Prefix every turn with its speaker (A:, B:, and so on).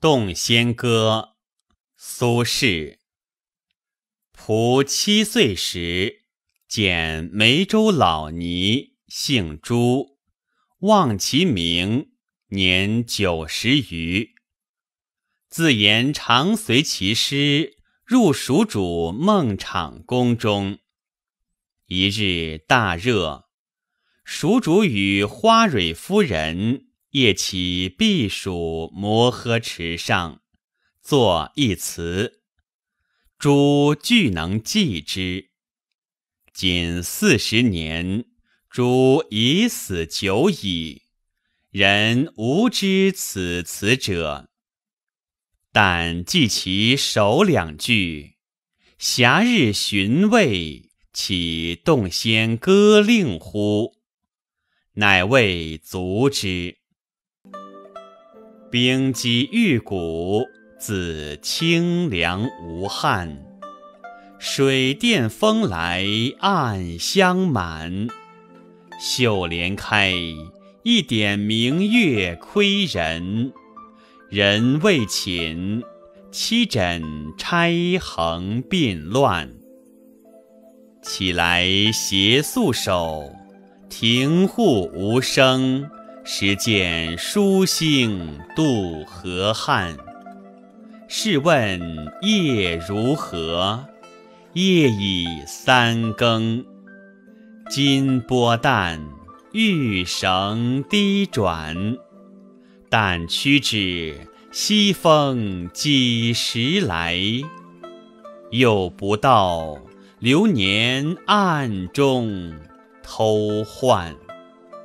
A: 洞仙歌，苏轼。仆七岁时，见眉州老尼，姓朱，望其名，年九十余。自言常随其师入蜀主孟昶宫中。一日大热，蜀主与花蕊夫人。夜起避暑摩诃池上，作一词，诸俱能记之。仅四十年，诸已死久矣，人无知此词者。但记其首两句：“暇日寻味，岂动仙歌令乎？”乃谓足之。冰肌玉骨，自清凉无憾。水殿风来暗香满。绣帘开，一点明月窥人。人未寝，七枕钗横鬓乱。起来携素手，庭户无声。时见疏星渡河汉，试问夜如何？夜已三更。金波旦，玉绳低转。但屈指，西风几时来？又不到，流年暗中偷换。